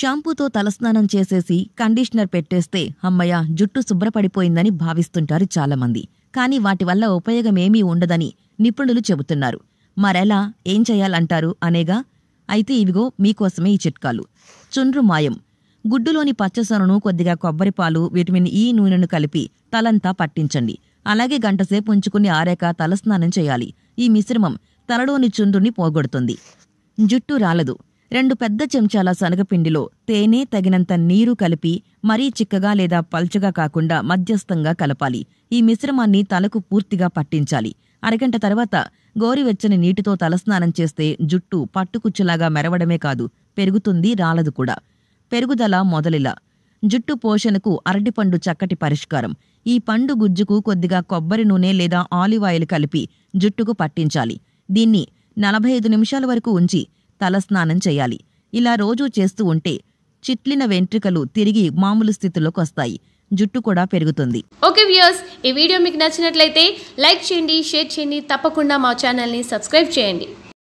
షాంపూతో తలస్నానం చేసేసి కండిషనర్ పెట్టేస్తే అమ్మయ్య జుట్టు శుభ్రపడిపోయిందని భావిస్తుంటారు చాలామంది. కానీ వాటి వల్ల ఉపయోగమేమీ ఉండదని నిపుణులు చెబుతున్నారు. మరెలా? ఏం చేయాలంటారు అనేగా? అయితే ఇవిగో మీకోసమే ఈ చిట్కాలు. చుండ్రు మాయం. గుడ్డులోని పచ్చసొనను కొద్దిగా కొబ్బరిపాలు విటమిన్ ఈ నూనెను కలిపి తలంతా పట్టించండి. అలాగే గంటసేపు ఉంచుకుని ఆరాక తలస్నానం చేయాలి. ఈ మిశ్రమం తలలోని చుండ్రుని పోగొడుతుంది. జుట్టు రాలదు. రెండు పెద్ద చెంచాల శనగపిండిలో తేనె తగినంత నీరు కలిపి మరీ చిక్కగా లేదా పల్చగా కాకుండా మధ్యస్థంగా కలపాలి. ఈ మిశ్రమాన్ని తలకు పూర్తిగా పట్టించాలి. అరగంట తర్వాత గోరువెచ్చని నీటితో తలస్నానం చేస్తే జుట్టు పట్టుకుచ్చులాగా మెరవడమే కాదు పెరుగుతుంది రాలదు కూడా. పెరుగుదల మొదలిలా. జుట్టు పోషణకు అరటిపండు చక్కటి పరిష్కారం. ఈ పండు గుజ్జుకు కొద్దిగా కొబ్బరి నూనె లేదా ఆలివ్ ఆయిల్ కలిపి జుట్టుకు పట్టించాలి. దీన్ని నలభై ఐదు నిమిషాల వరకు ఉంచి తలస్నానం చేయాలి. ఇలా రోజూ చేస్తూ ఉంటే చిట్లిన వెంట్రుకలు తిరిగి మామూలు స్థితిలోకి వస్తాయి. జుట్టు కూడా పెరుగుతుంది. ఓకే వ్యూయర్స్ ఈ వీడియో మీకు నచ్చినట్లయితే లైక్ చేయండి షేర్ చేయండి తప్పకుండా మా ఛానల్ని సబ్స్క్రైబ్ చేయండి.